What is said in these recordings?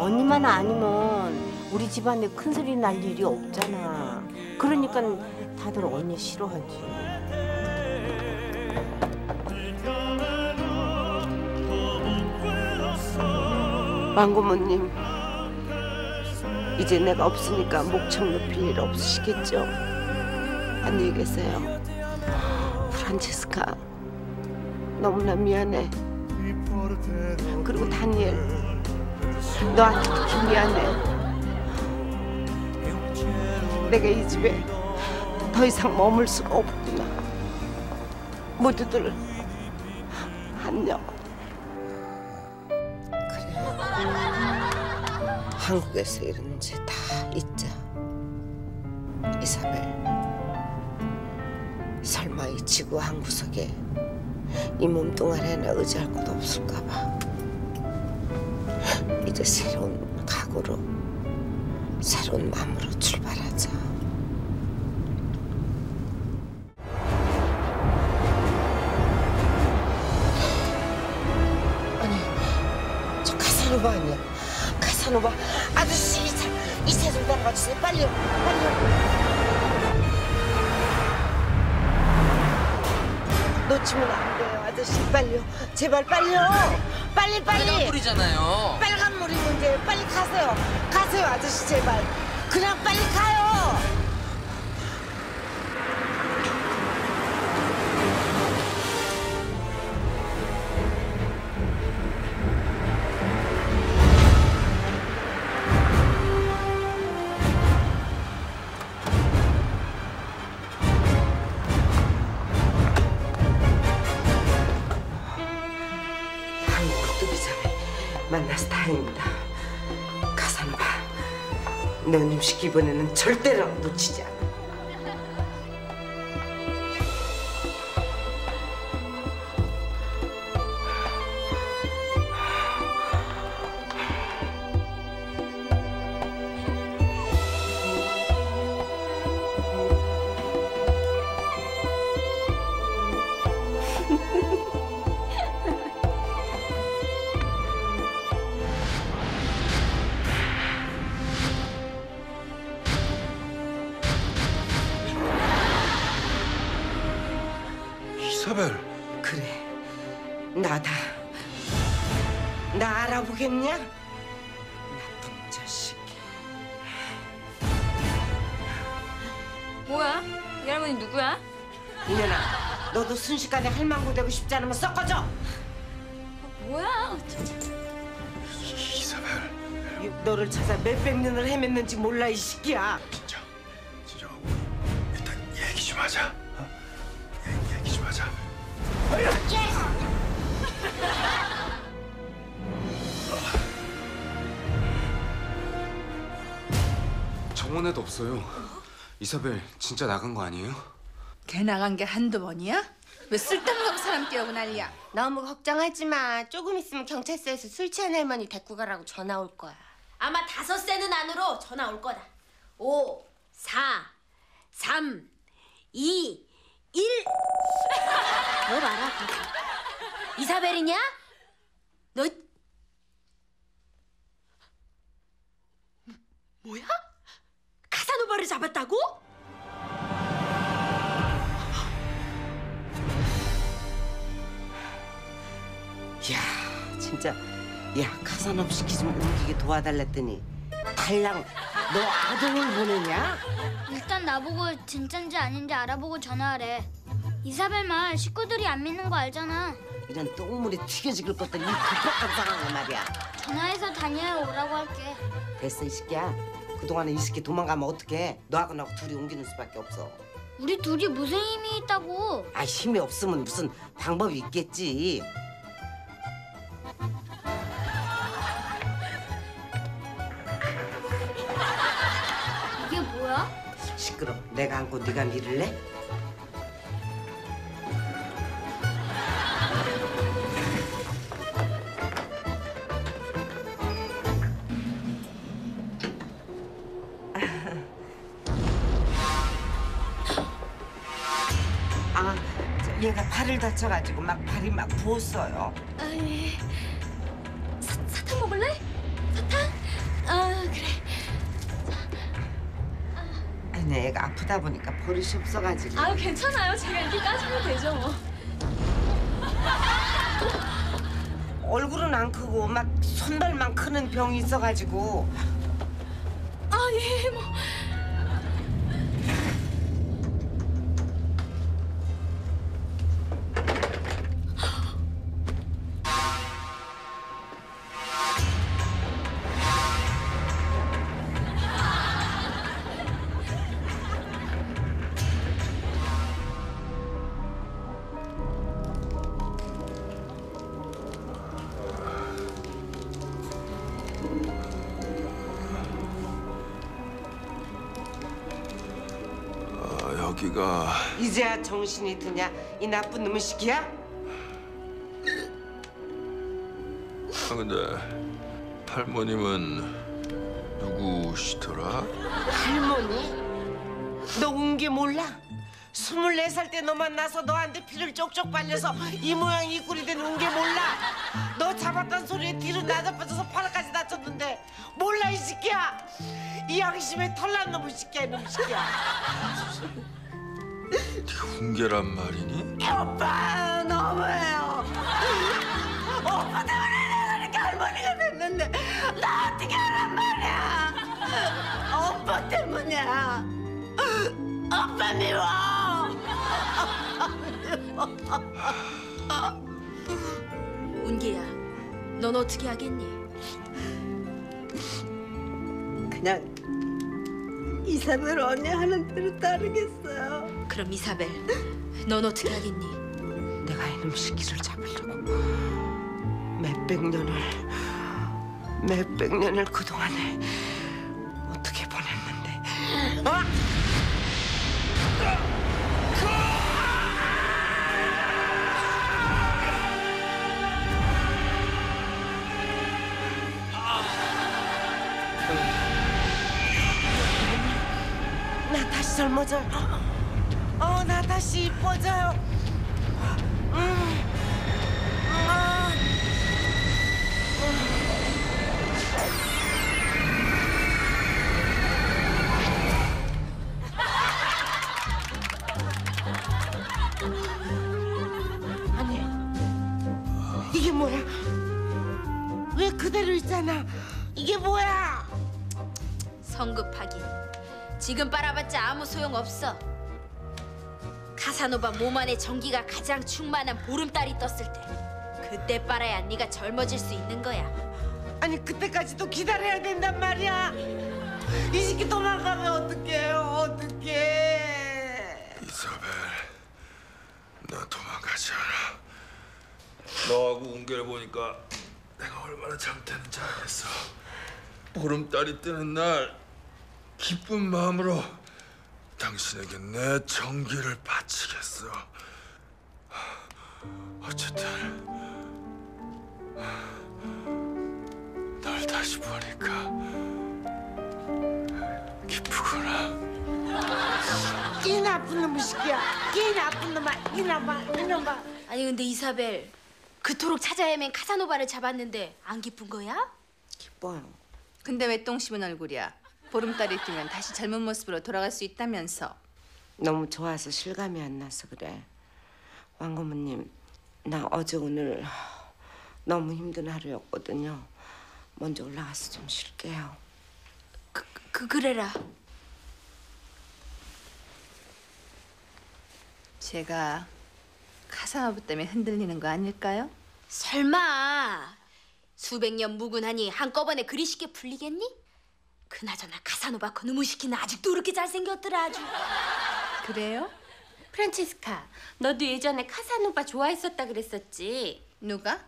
언니만 아니면 우리 집안에 큰 소리 날 일이 없잖아. 그러니까 다들 언니 싫어하지. 왕고모님, 이제 내가 없으니까 목청 높일 일 없으시겠죠? 안녕히 계세요. 프란체스카, 너무나 미안해. 그리고 다니엘, 너한테 미안해. 내가 이 집에 더 이상 머물 수가 없구나. 모두들 안녕. 한국에서 이런 이제 다 잊자. 이사벨. 설마 이 지구 한 구석에 이 몸뚱아리 하나 의지할 곳 없을까 봐. 이제 새로운 각오로 새로운 마음으로 출발하자. 아니, 저 카사노바 아니야? 카사노바 아저씨 이 차, 이차 좀 따라가 주세요. 빨리요, 빨리요. 놓치면 안 돼요, 아저씨. 빨리요, 제발 빨리요. 빨리 빨리. 빨간 불이잖아요. 빨간 물이 문제예요. 빨리 가세요. 가세요, 아저씨 제발. 그냥 빨리 가요. 넌 음식 이번에는 절대로 놓치지 않아. 나 알아보겠냐? 나쁜 자식. 뭐야? 이 할머니 누구야? 이년아, 너도 순식간에 할망구 되고 싶지 않으면 섞어줘. 뭐야? 이사벨, 이- 너를 찾아 몇백 년을 헤맸는지 몰라 이 새끼야. 진짜, 진짜. 일단 얘기 좀 하자. 정원에도 없어요. 이사벨 진짜 나간 거 아니에요? 걔 나간 게 한두 번이야? 왜 쓸데없는 사람 뛰어고 난리야? 너무 걱정하지 마. 조금 있으면 경찰서에서 술 취한 할머니 데리고 가라고 전화 올 거야. 아마 다섯 세는 안으로 전화 올 거다. 5, 4, 3, 2, 1. 너 봐라. 이사벨이냐? 시키 좀 옮기게 도와달랬더니 달랑 너 아동을 보내냐? 일단 나보고 진짠지 아닌지 알아보고 전화하래. 이사벨 말 식구들이 안 믿는 거 알잖아. 이런 똥물에 튀겨지길 것들 이 급박한 상황이 말이야. 전화해서 다니엘 오라고 할게. 됐어 이 새끼야. 그동안에 이 새끼 도망가면 어떡해? 너하고 나하고 둘이 옮기는 수밖에 없어. 우리 둘이 무슨 힘이 있다고? 아 힘이 없으면 무슨 방법이 있겠지. 시끄러. 내가 안고 네가 밀을래? 아, 저 얘가 발을 다쳐가지고 막 발이 막 부었어요. 사탕 그냥 애가 아프다 보니까 버릇이 없어가지고. 아유 괜찮아요. 제가 이렇게 까주면 되죠 뭐. 얼굴은 안 크고 막 손발만 크는 병이 있어가지고. 아 예 뭐. 아, 여기가 이제야 정신이 드냐? 이 나쁜 놈의 시기야? 아 근데 할머님은 누구시더라? 할머니? 너 운 게 몰라? 스물네 살 때 너 만나서 너한테 피를 쪽쪽 빨려서 이 모양 이 꼴이 된 운 게 몰라? 너 잡았단 소리에 뒤로 나자빠져서 팔까지 다쳤는데 몰라 이 새끼야? 이 양심에 털난 놈의 새끼야 이놈의 새끼야 네가 훈계란 말이니? 오빠 너무해요 오빠 때문에 내가 이렇게 할머니가 됐는데 나 어떻게 하란 말이야 오빠 때문이야 오빠 미워 운기야, 넌 어떻게 하겠니? 그냥 이사벨 언니 하는 대로 따르겠어요 그럼 이사벨, 넌 어떻게 하겠니? 내가 이놈 시기를 잡으려고 몇백 년을 몇백 년을 그동안에 어떻게 보냈는데 어? 다시 젊어져요 어, 나 다시 이뻐져요 음. 아. 아니 이게 뭐야? 왜 그대로 있잖아? 이게 뭐야? 성급하긴. 지금 빨아봤자 아무 소용 없어. 카사노바 몸 안에 전기가 가장 충만한 보름달이 떴을 때 그때 빨아야 네가 젊어질 수 있는 거야. 아니 그때까지도 기다려야 된단 말이야. 이 새끼 도망가면 어떡해요? 어떡해? 이사벨, 나 도망가지 않아. 너하고 운계를 보니까 내가 얼마나 잘못했는지 알겠어. 보름달이 뜨는 날 기쁜 마음으로 당신에게 내 정기를 바치겠어. 어쨌든 널 다시 보니까 기쁘구나. 이 나쁜 놈의 새끼야. 이 나쁜 놈아. 이 놈아. 이 놈아. 아니 근데 이사벨 그토록 찾아 헤맨 카사노바를 잡았는데 안 기쁜 거야? 기뻐요. 근데 왜 똥 씹은 얼굴이야? 보름달이 뜨면 다시 젊은 모습으로 돌아갈 수 있다면서. 너무 좋아서 실감이 안 나서 그래. 왕고모님, 나 어제 오늘 너무 힘든 하루였거든요. 먼저 올라가서 좀 쉴게요. 그, 그 그래라. 제가 카사노부 때문에 흔들리는 거 아닐까요? 설마 수백 년 묵은하니 한꺼번에 그리 쉽게 풀리겠니? 그나저나 카사노바 그놈의 시키는 아직도 그렇게 잘생겼더라 아주. 그래요? 프란체스카, 너도 예전에 카사노바 좋아했었다 그랬었지. 누가?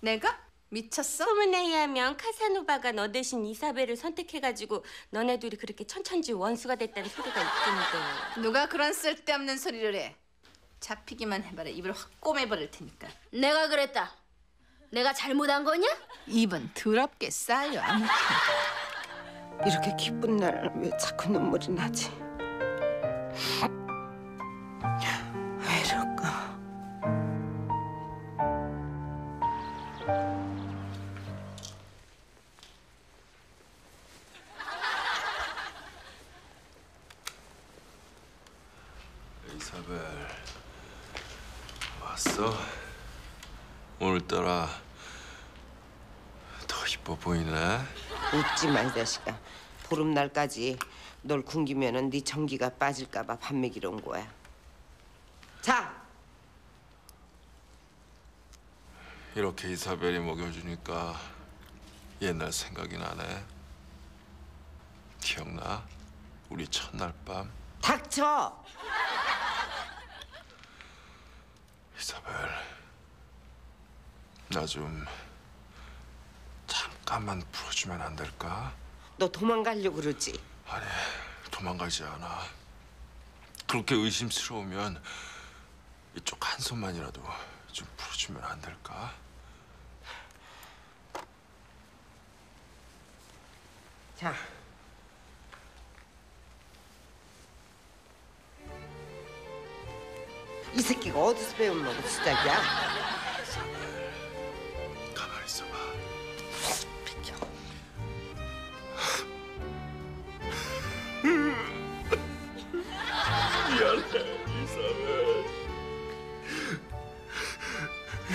내가? 미쳤어? 소문에 의하면 카사노바가 너 대신 이사벨을 선택해가지고 너네 둘이 그렇게 천천지 원수가 됐다는 소리가 있던데. 누가 그런 쓸데없는 소리를 해? 잡히기만 해봐라 입을 확 꼬매버릴 테니까. 내가 그랬다. 내가 잘못한 거냐? 입은 더럽게 싸요 아무튼. 이렇게 기쁜 날 왜 자꾸 눈물이 나지? 왜 이럴까? 이사벨 왔어? 오늘따라 더 이뻐 보이네. 웃지 마, 이 자식아. 보름날까지 널 굶기면은 네 전기가 빠질까봐 밥 먹이러 온 거야. 자, 이렇게 이사벨이 먹여주니까 옛날 생각이 나네. 기억나? 우리 첫날 밤 닥쳐. 이사벨 나 좀 잠깐만 풀어주면 안 될까? 너 도망가려고 그러지? 아니 도망가지 않아. 그렇게 의심스러우면 이쪽 한 손만이라도 좀 풀어주면 안 될까? 자. 이 새끼가 어디서 배운 놈의 수작이야?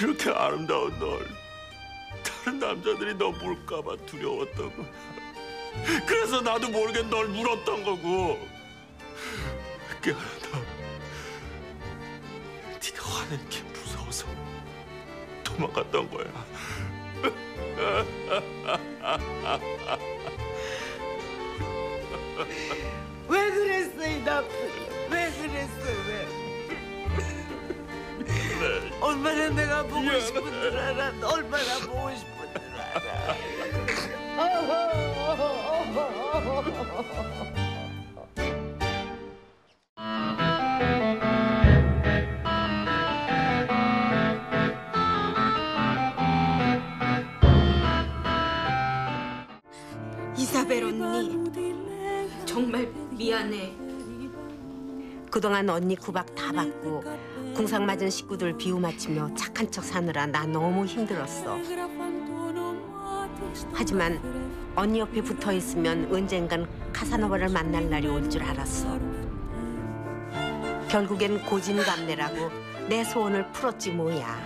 이렇게 아름다운 널 다른 남자들이 너 물까봐 두려웠다고. 그래서 나도 모르게 널 물었던 거고. 미안하다. 네가 화내는 게 무서워서 도망갔던 거야. 왜 그랬어 이 나쁜 왜 그랬어 왜 얼마나 내가 보고 싶은 줄 알아? 얼마나 보고 싶은 줄 알아? 이사벨 언니 정말 미안해. 그동안 언니 구박 다 받고 궁상 맞은 식구들 비우 맞추며 착한 척 사느라 나 너무 힘들었어. 하지만 언니 옆에 붙어 있으면 언젠간 카사노바를 만날 날이 올 줄 알았어. 결국엔 고진감래라고 내 소원을 풀었지 뭐야.